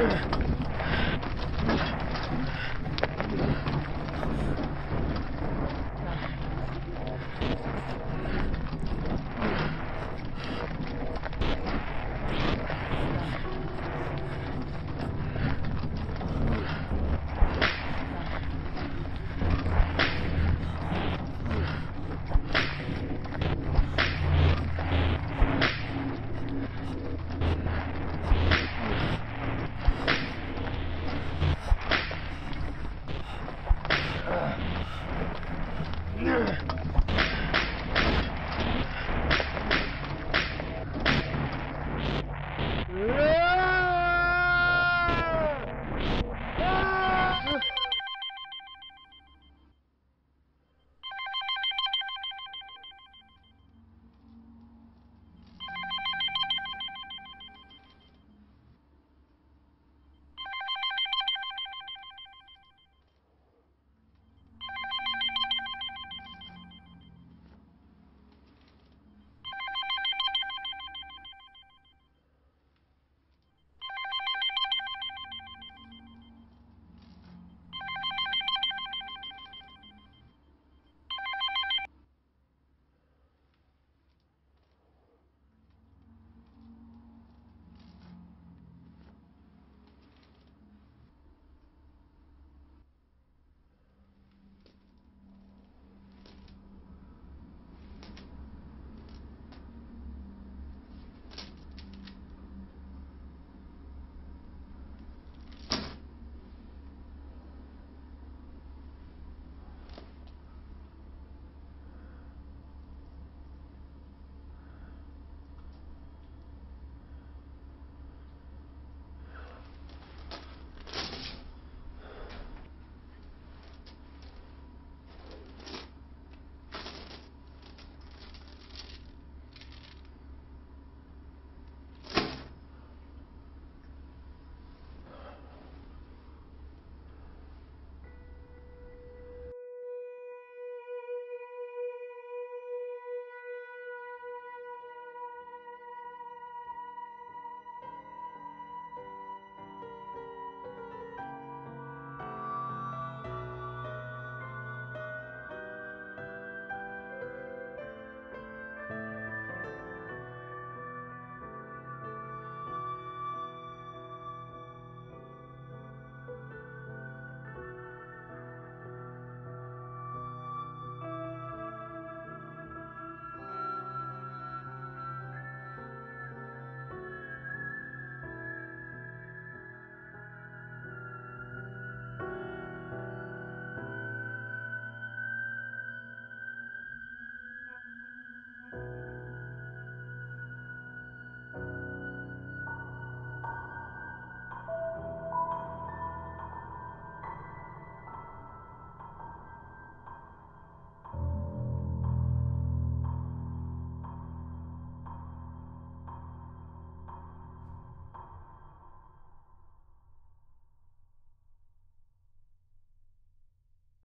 Ugh. Ready?